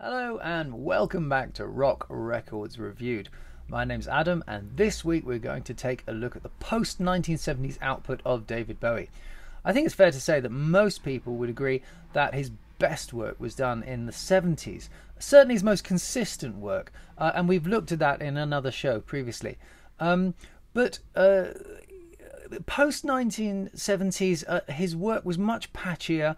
Hello and welcome back to Rock Records Reviewed. My name's Adam, and this week we're going to take a look at the post 1970s output of David Bowie. I think it's fair to say that most people would agree that his best work was done in the 70s, certainly his most consistent work, uh, and we've looked at that in another show previously. Um, but uh, post 1970s, uh, his work was much patchier.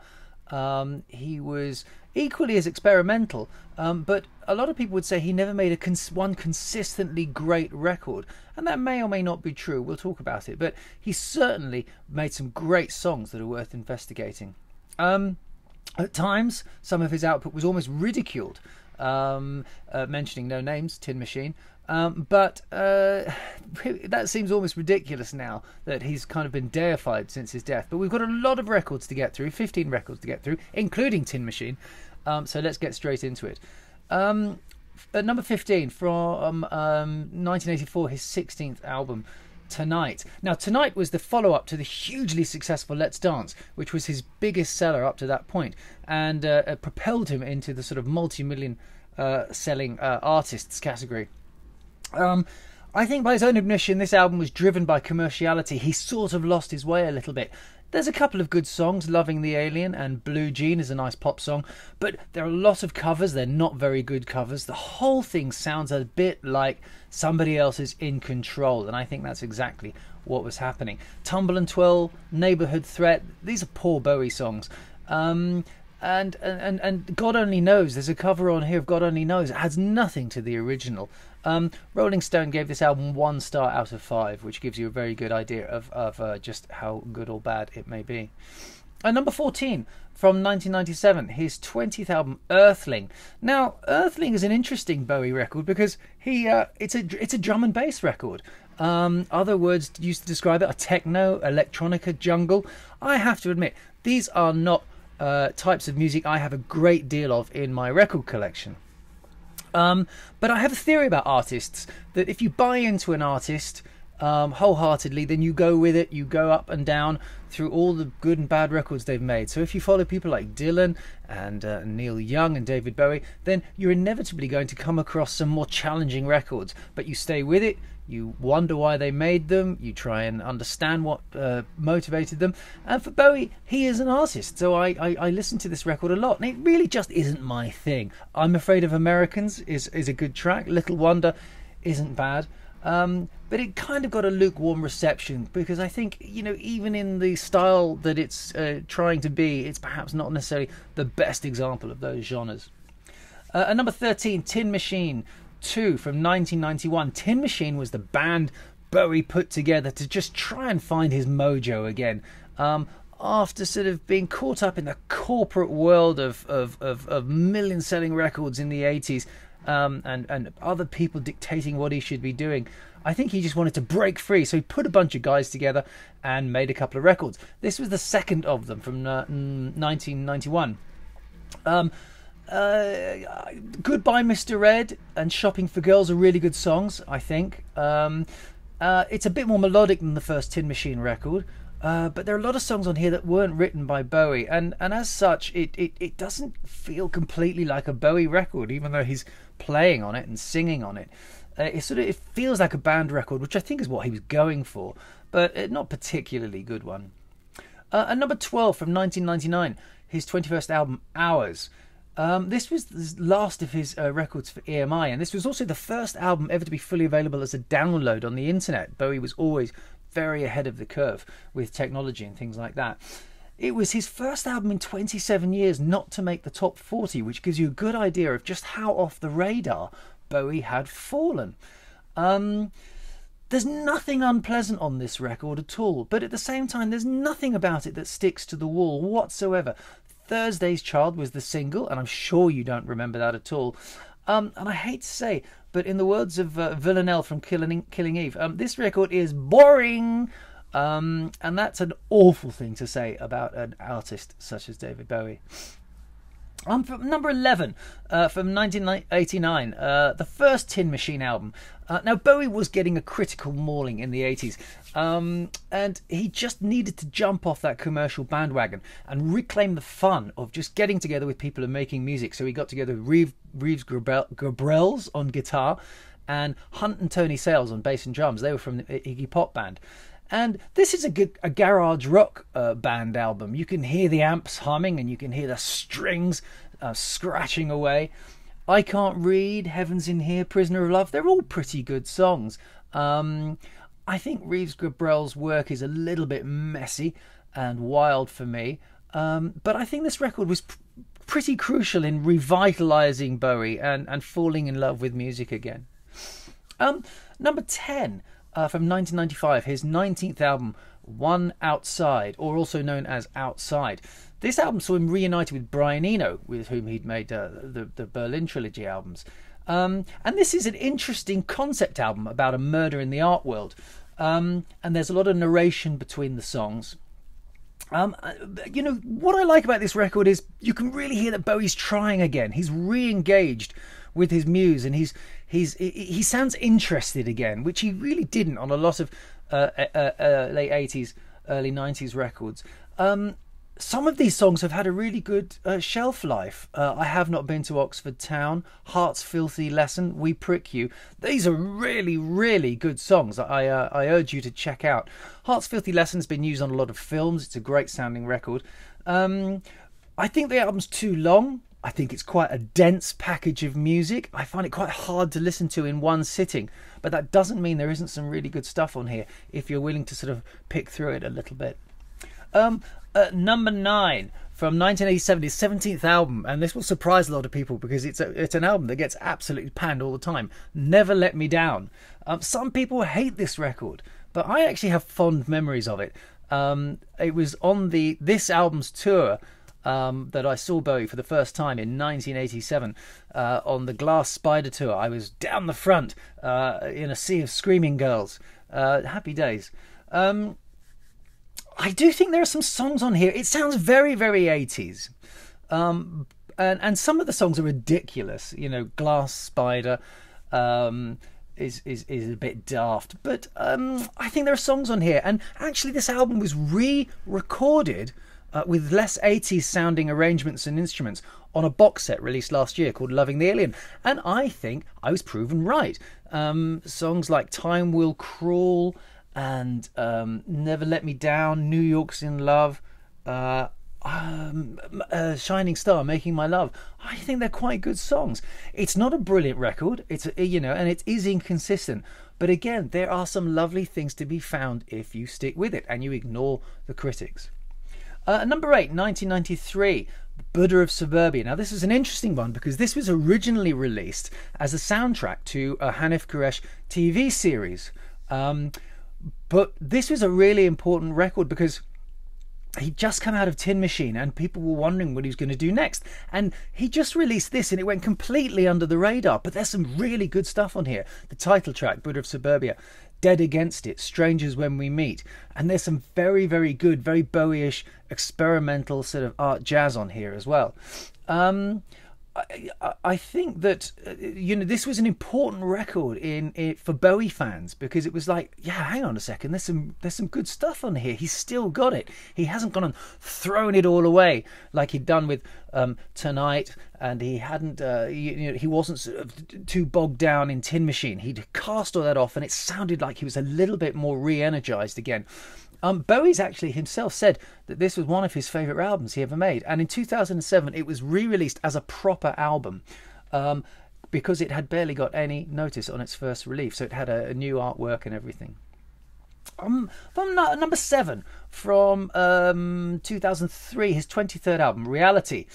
Um, he was equally as experimental, um, but a lot of people would say he never made a cons- one consistently great record, and that may or may not be true. We'll talk about it, but he certainly made some great songs that are worth investigating. Um, at times, some of his output was almost ridiculed. Um, uh, mentioning no names, Tin Machine. Um, but uh, that seems almost ridiculous now that he's kind of been deified since his death. But we've got a lot of records to get through, 15 records to get through, including Tin Machine. Um, so let's get straight into it. Um, at number 15 from 1984, um, his 16th album, Tonight. Now, Tonight was the follow up to the hugely successful Let's Dance, which was his biggest seller up to that point, and uh, propelled him into the sort of multi million uh, selling uh, artists category. Um, I think by his own admission, this album was driven by commerciality. He sort of lost his way a little bit. There's a couple of good songs, Loving the Alien and Blue Jean is a nice pop song, but there are a lot of covers, they're not very good covers. The whole thing sounds a bit like somebody else is in control, and I think that's exactly what was happening. Tumble and Twirl, Neighborhood Threat, these are poor Bowie songs. Um, and, and and God only knows. There's a cover on here of God only knows. It has nothing to the original. Um, Rolling Stone gave this album one star out of five, which gives you a very good idea of, of uh, just how good or bad it may be. And number 14 from 1997, his 20th album, Earthling. Now, Earthling is an interesting Bowie record because he uh, it's a it's a drum and bass record. Um, other words used to describe it are techno, electronica, jungle. I have to admit, these are not uh, types of music I have a great deal of in my record collection. Um, but I have a theory about artists that if you buy into an artist um, wholeheartedly, then you go with it, you go up and down through all the good and bad records they've made. So if you follow people like Dylan and uh, Neil Young and David Bowie, then you're inevitably going to come across some more challenging records. But you stay with it, you wonder why they made them. You try and understand what uh, motivated them. And for Bowie, he is an artist, so I, I, I listen to this record a lot, and it really just isn't my thing. I'm Afraid of Americans is is a good track. Little Wonder isn't bad. Um, but it kind of got a lukewarm reception because I think, you know, even in the style that it's uh, trying to be, it's perhaps not necessarily the best example of those genres. Uh, at number 13, Tin Machine 2 from 1991. Tin Machine was the band Bowie put together to just try and find his mojo again. Um, after sort of being caught up in the corporate world of, of, of, of million selling records in the 80s um, and, and other people dictating what he should be doing, I think he just wanted to break free. So he put a bunch of guys together and made a couple of records. This was the second of them from uh, 1991. Um, uh, Goodbye, Mr. Ed, and Shopping for Girls are really good songs, I think. Um, uh, it's a bit more melodic than the first Tin Machine record, uh, but there are a lot of songs on here that weren't written by Bowie, and, and as such, it, it, it doesn't feel completely like a Bowie record, even though he's playing on it and singing on it. Uh, it sort of it feels like a band record, which I think is what he was going for, but uh, not particularly good one. Uh, and number 12 from 1999, his 21st album, Hours. Um, this was the last of his uh, records for EMI, and this was also the first album ever to be fully available as a download on the internet. Bowie was always very ahead of the curve with technology and things like that. It was his first album in 27 years not to make the top 40, which gives you a good idea of just how off the radar Bowie had fallen. Um, there's nothing unpleasant on this record at all, but at the same time, there's nothing about it that sticks to the wall whatsoever. Thursday's Child was the single, and I'm sure you don't remember that at all. Um, and I hate to say, but in the words of uh, Villanelle from Killing, Killing Eve, um, this record is boring. Um, and that's an awful thing to say about an artist such as David Bowie. Um, from number 11 uh, from 1989, uh, the first Tin Machine album. Uh, now, Bowie was getting a critical mauling in the 80s, um, and he just needed to jump off that commercial bandwagon and reclaim the fun of just getting together with people and making music. So he got together with Reeve, Reeves Gabrels on guitar and Hunt and Tony Sales on bass and drums. They were from the Iggy Pop band. And this is a, a garage rock uh, band album. You can hear the amps humming and you can hear the strings uh, scratching away. I Can't Read, Heaven's in Here, Prisoner of Love, they're all pretty good songs. Um, I think Reeves Gabrels' work is a little bit messy and wild for me, um, but I think this record was pr- pretty crucial in revitalizing Bowie and, and falling in love with music again. Um, number 10 uh, from 1995, his 19th album, One Outside, or also known as Outside. This album saw him reunited with Brian Eno, with whom he'd made uh, the, the Berlin Trilogy albums. Um, and this is an interesting concept album about a murder in the art world. Um, and there's a lot of narration between the songs. Um, uh, you know, what I like about this record is you can really hear that Bowie's trying again. He's re engaged with his muse and he's he's he sounds interested again, which he really didn't on a lot of uh, uh, uh, late eighties, early nineties records. Um, some of these songs have had a really good uh, shelf life. Uh, I have not been to Oxford Town, Heart's Filthy Lesson, We Prick You. These are really, really good songs. I uh, I urge you to check out. Heart's Filthy Lesson has been used on a lot of films. It's a great sounding record. Um, I think the album's too long. I think it's quite a dense package of music. I find it quite hard to listen to in one sitting, but that doesn't mean there isn't some really good stuff on here if you're willing to sort of pick through it a little bit. Um, uh, number nine from 1987, his 17th album, and this will surprise a lot of people because it's a, it's an album that gets absolutely panned all the time. Never Let Me Down. Um, some people hate this record, but I actually have fond memories of it. Um, it was on the this album's tour um, that I saw Bowie for the first time in 1987 uh, on the Glass Spider tour. I was down the front uh, in a sea of screaming girls. Uh, happy days. I do think there are some songs on here. It sounds very, very 80s. Um, and, and some of the songs are ridiculous. You know, Glass Spider um, is, is, is a bit daft. But um, I think there are songs on here. And actually, this album was re recorded uh, with less 80s sounding arrangements and instruments on a box set released last year called Loving the Alien. And I think I was proven right. Um, songs like Time Will Crawl and um, Never Let Me Down, New York's in Love, uh, um, uh, Shining Star, Making My Love. I think they're quite good songs. It's not a brilliant record, it's you know, and it is inconsistent. But again, there are some lovely things to be found if you stick with it and you ignore the critics. Uh, number eight, 1993, Buddha of Suburbia. Now, this is an interesting one because this was originally released as a soundtrack to a Hanif Kureishi TV series. Um, but this was a really important record because he'd just come out of Tin Machine and people were wondering what he was going to do next. And he just released this and it went completely under the radar. But there's some really good stuff on here. The title track, Buddha of Suburbia, Dead Against It, Strangers When We Meet. And there's some very, very good, very Bowie-ish experimental sort of art jazz on here as well. Um, I, I think that uh, you know this was an important record in, it for Bowie fans because it was like, yeah, hang on a second, there's some there's some good stuff on here. He's still got it. He hasn't gone and thrown it all away like he'd done with um, Tonight, and he hadn't uh, you, you know, he wasn't sort of too bogged down in Tin Machine. He'd cast all that off, and it sounded like he was a little bit more re-energized again. Um, Bowie's actually himself said that this was one of his favourite albums he ever made, and in 2007 it was re-released as a proper album. Um, because it had barely got any notice on its first release, so it had a, a new artwork and everything. Um, from number seven from um, 2003, his 23rd album, Reality.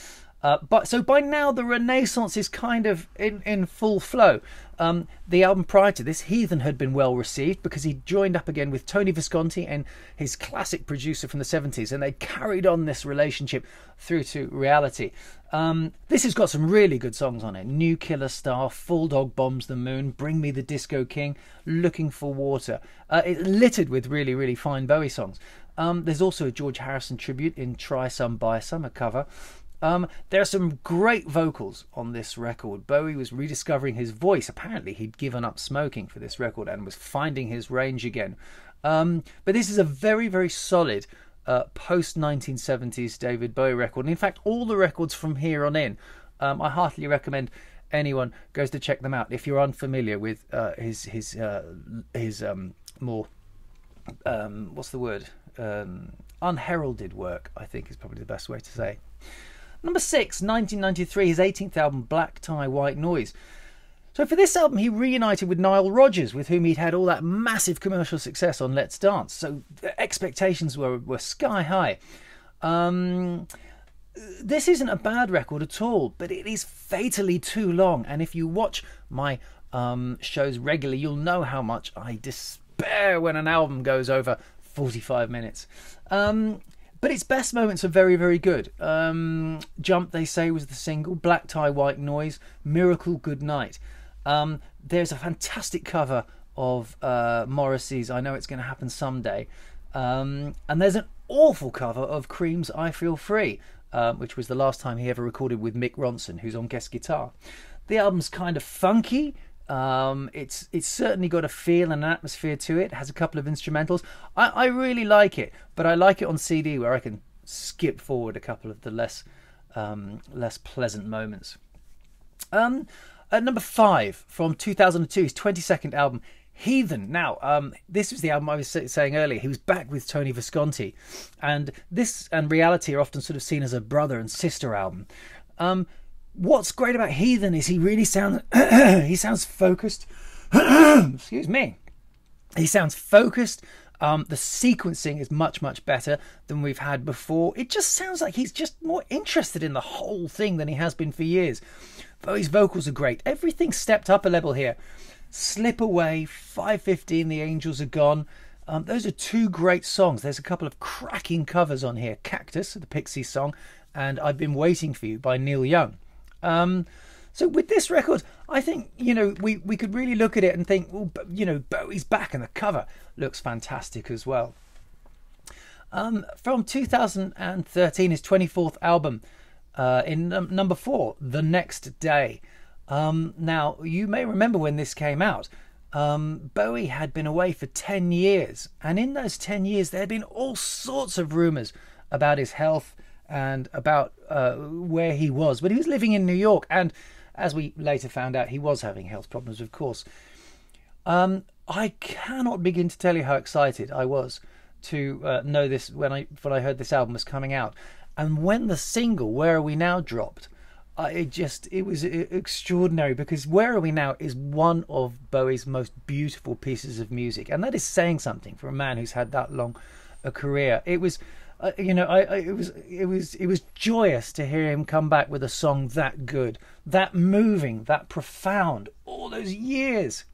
Uh, but so by now the Renaissance is kind of in, in full flow. Um, the album prior to this, Heathen, had been well received because he joined up again with Tony Visconti and his classic producer from the 70s, and they carried on this relationship through to reality. Um, this has got some really good songs on it New Killer Star, Fall Dog Bombs the Moon, Bring Me the Disco King, Looking for Water. Uh, it's littered with really, really fine Bowie songs. Um, there's also a George Harrison tribute in Try Some, Buy Some, a cover. Um, there are some great vocals on this record. Bowie was rediscovering his voice. Apparently, he'd given up smoking for this record and was finding his range again. Um, but this is a very, very solid uh, post 1970s David Bowie record. And in fact, all the records from here on in, um, I heartily recommend anyone goes to check them out if you're unfamiliar with uh, his his uh, his um, more um, what's the word um, unheralded work. I think is probably the best way to say. Number six, 1993, his 18th album, Black Tie White Noise. So for this album, he reunited with Nile Rodgers, with whom he'd had all that massive commercial success on Let's Dance. So expectations were, were sky high. Um, this isn't a bad record at all, but it is fatally too long. And if you watch my um, shows regularly, you'll know how much I despair when an album goes over 45 minutes. Um, but its best moments are very, very good. Um, Jump, they say, was the single. Black Tie, White Noise. Miracle, Good Night. Um, there's a fantastic cover of uh, Morrissey's I Know It's Going to Happen Someday. Um, and there's an awful cover of Cream's I Feel Free, um, which was the last time he ever recorded with Mick Ronson, who's on guest guitar. The album's kind of funky, um, it's it's certainly got a feel and an atmosphere to it. it has a couple of instrumentals. I, I really like it, but I like it on CD where I can skip forward a couple of the less um, less pleasant moments. Um, at number five from 2002, his 22nd album, Heathen. Now, um, this was the album I was saying earlier. He was back with Tony Visconti, and this and Reality are often sort of seen as a brother and sister album. Um, what's great about Heathen is he really sounds he sounds focused. Excuse me. He sounds focused. Um, the sequencing is much much better than we've had before. It just sounds like he's just more interested in the whole thing than he has been for years. Though his vocals are great. Everything stepped up a level here. Slip away, 515, the angels are gone. Um, those are two great songs. There's a couple of cracking covers on here. Cactus, the Pixies song, and I've Been Waiting for You by Neil Young. Um, so with this record, I think you know we we could really look at it and think, well, you know, Bowie's back, and the cover looks fantastic as well. Um, from 2013, his 24th album, uh, in um, number four, The Next Day. Um, now you may remember when this came out. Um, Bowie had been away for 10 years, and in those 10 years, there had been all sorts of rumours about his health and about uh, where he was. But he was living in New York, and as we later found out, he was having health problems, of course. Um, I cannot begin to tell you how excited I was to uh, know this when I when I heard this album was coming out, and when the single "Where Are We Now" dropped. Uh, it just it was extraordinary because where are we now is one of bowie's most beautiful pieces of music and that is saying something for a man who's had that long a career it was uh, you know, I, I, it was it was it was joyous to hear him come back with a song that good, that moving, that profound. All those years,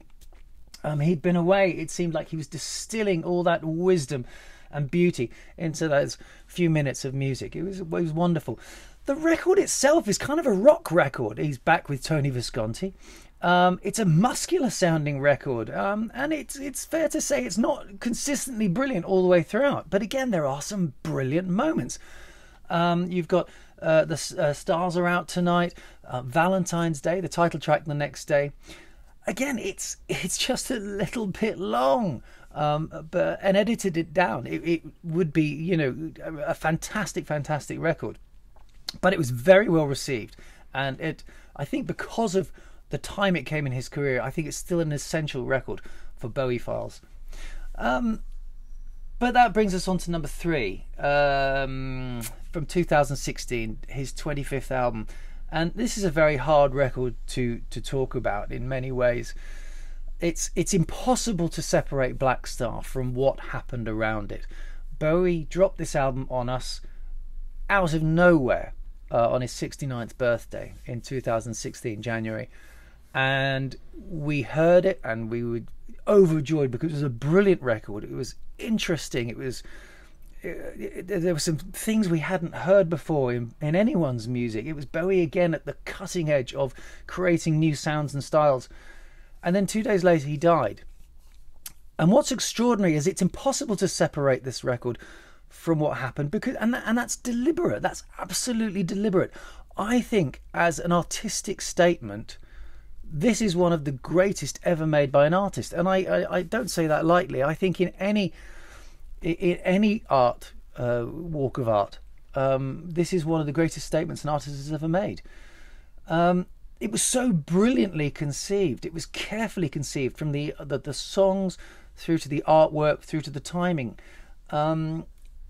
um, he'd been away. It seemed like he was distilling all that wisdom and beauty into those few minutes of music. It was it was wonderful. The record itself is kind of a rock record. He's back with Tony Visconti. Um, it's a muscular sounding record, um, and it's it's fair to say it's not consistently brilliant all the way throughout. But again, there are some brilliant moments. Um, you've got uh, the uh, stars are out tonight, uh, Valentine's Day, the title track the next day. Again, it's it's just a little bit long, um, but and edited it down, it, it would be you know a fantastic, fantastic record. But it was very well received, and it I think because of the time it came in his career, I think it's still an essential record for Bowie Files. Um, but that brings us on to number three um, from 2016, his 25th album. And this is a very hard record to, to talk about in many ways. It's, it's impossible to separate Blackstar from what happened around it. Bowie dropped this album on us out of nowhere uh, on his 69th birthday in 2016, January and we heard it and we were overjoyed because it was a brilliant record. It was interesting. It was it, it, there were some things we hadn't heard before in, in anyone's music. It was Bowie again at the cutting edge of creating new sounds and styles. And then two days later, he died. And what's extraordinary is it's impossible to separate this record from what happened because and that, and that's deliberate. That's absolutely deliberate. I think as an artistic statement, this is one of the greatest ever made by an artist, and I, I, I don't say that lightly. I think in any in any art uh, walk of art, um, this is one of the greatest statements an artist has ever made. Um, it was so brilliantly conceived. It was carefully conceived from the the, the songs through to the artwork, through to the timing. Um,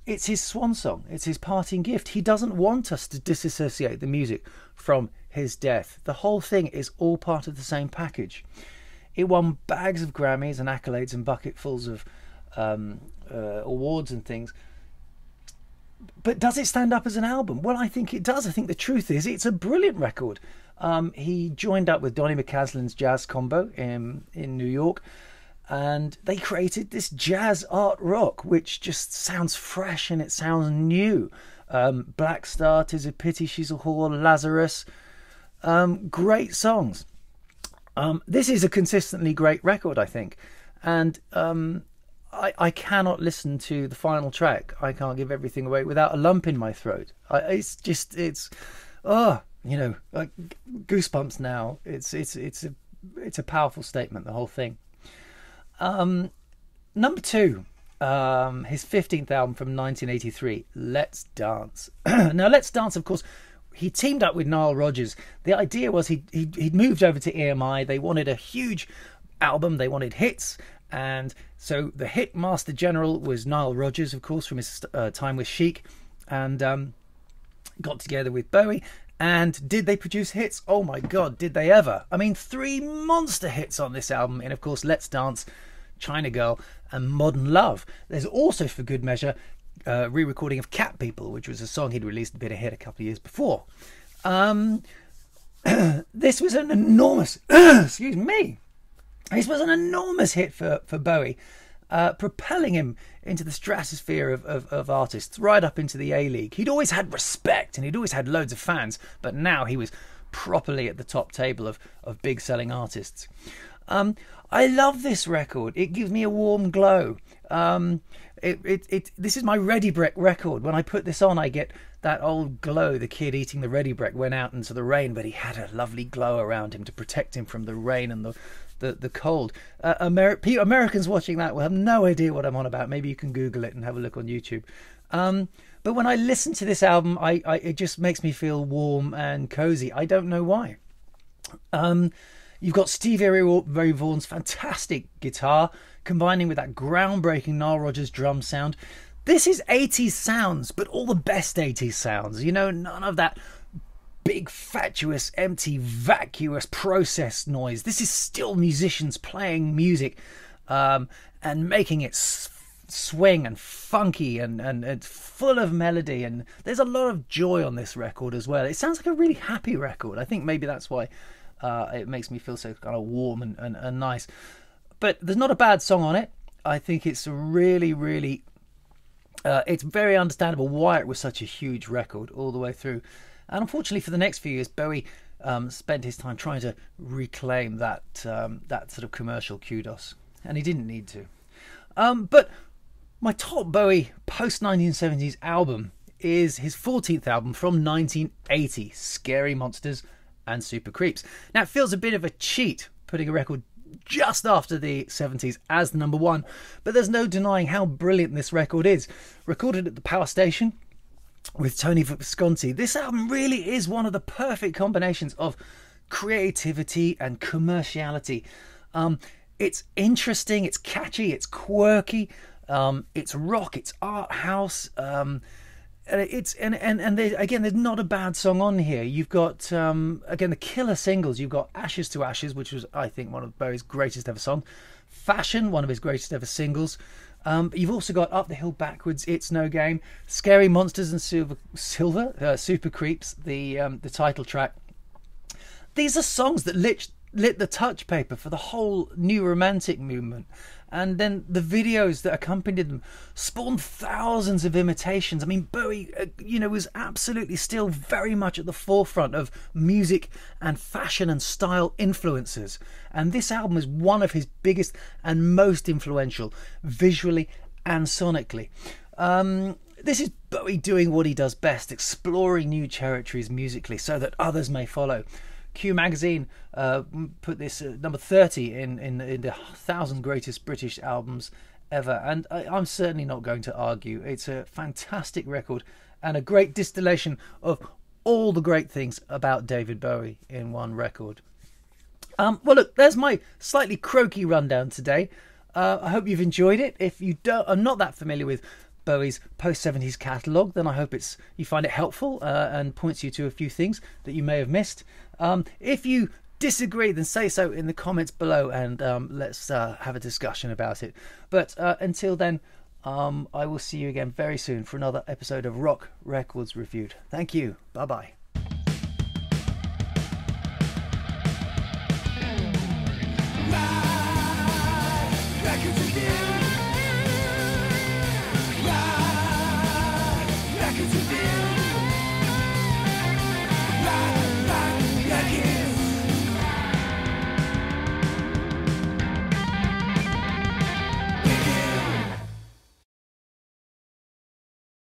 it's his swan song. It's his parting gift. He doesn't want us to disassociate the music from his death. The whole thing is all part of the same package. It won bags of Grammys and accolades and bucketfuls of um, uh, awards and things. But does it stand up as an album? Well, I think it does. I think the truth is it's a brilliant record. Um, he joined up with Donny McCaslin's jazz combo in in New York and they created this jazz art rock, which just sounds fresh and it sounds new. Um, Blackstar, Tis a Pity She's a Whore, Lazarus, um, great songs. Um, this is a consistently great record, I think, and um, I, I, cannot listen to the final track. I can't give everything away without a lump in my throat. I, it's just, it's, oh, you know, like goosebumps now. It's, it's, it's a, it's a powerful statement. The whole thing. Um, number two, um, his 15th album from 1983, Let's Dance. now, Let's Dance, of course, he teamed up with Nile Rodgers. The idea was he he'd, he'd moved over to EMI. They wanted a huge album, they wanted hits. And so the hit master general was Nile Rodgers, of course, from his uh, time with Chic, and um, got together with Bowie. And did they produce hits? Oh my God, did they ever? I mean, three monster hits on this album, and of course, Let's Dance China Girl, and Modern Love. There's also, for good measure, a re recording of Cat People, which was a song he'd released a bit ahead a couple of years before. Um, this was an enormous, excuse me, this was an enormous hit for, for Bowie, uh, propelling him into the stratosphere of, of, of, artists, right up into the A League. He'd always had respect and he'd always had loads of fans, but now he was properly at the top table of, of big selling artists. Um, I love this record. It gives me a warm glow. Um, it, it, it, this is my Ready Brek record. When I put this on, I get that old glow. The kid eating the Ready Brek went out into the rain, but he had a lovely glow around him to protect him from the rain and the the, the cold. Uh, Amer- Americans watching that will have no idea what I'm on about. Maybe you can Google it and have a look on YouTube. Um, but when I listen to this album, I, I, it just makes me feel warm and cozy. I don't know why. Um, You've got Stevie Ray Vaughan's fantastic guitar combining with that groundbreaking Nile Rodgers drum sound. This is 80s sounds, but all the best 80s sounds. You know, none of that big, fatuous, empty, vacuous process noise. This is still musicians playing music um, and making it swing and funky and, and, and full of melody. And there's a lot of joy on this record as well. It sounds like a really happy record. I think maybe that's why uh, it makes me feel so kind of warm and, and, and nice. But there's not a bad song on it. I think it's really, really. Uh, it's very understandable why it was such a huge record all the way through. And unfortunately, for the next few years, Bowie um, spent his time trying to reclaim that um, that sort of commercial kudos, and he didn't need to. Um, but my top Bowie post 1970s album is his 14th album from 1980, Scary Monsters and Super Creeps. Now, it feels a bit of a cheat putting a record just after the 70s as the number one, but there's no denying how brilliant this record is. Recorded at the Power Station with Tony Visconti, this album really is one of the perfect combinations of creativity and commerciality. Um, it's interesting, it's catchy, it's quirky, um, it's rock, it's art house. Um, it's and and and there, again, there's not a bad song on here. You've got um, again the killer singles. You've got "Ashes to Ashes," which was I think one of Bowie's greatest ever songs. "Fashion," one of his greatest ever singles. Um, but you've also got "Up the Hill Backwards," "It's No Game," "Scary Monsters," and "Silver," Silver uh, "Super Creeps," the um, the title track. These are songs that lit lit the touch paper for the whole new romantic movement and then the videos that accompanied them spawned thousands of imitations. I mean, Bowie, uh, you know, was absolutely still very much at the forefront of music and fashion and style influences. And this album is one of his biggest and most influential, visually and sonically. Um, This is Bowie doing what he does best, exploring new territories musically so that others may follow. Q Magazine uh, put this uh, number 30 in, in, in the 1,000 greatest British albums ever, and I, I'm certainly not going to argue. It's a fantastic record and a great distillation of all the great things about David Bowie in one record. Um, well, look, there's my slightly croaky rundown today. Uh, I hope you've enjoyed it. If you don't, are not that familiar with Bowie's post 70s catalogue, then I hope it's you find it helpful uh, and points you to a few things that you may have missed. Um, if you disagree, then say so in the comments below and um, let's uh, have a discussion about it. But uh, until then, um, I will see you again very soon for another episode of Rock Records Reviewed. Thank you. Bye bye.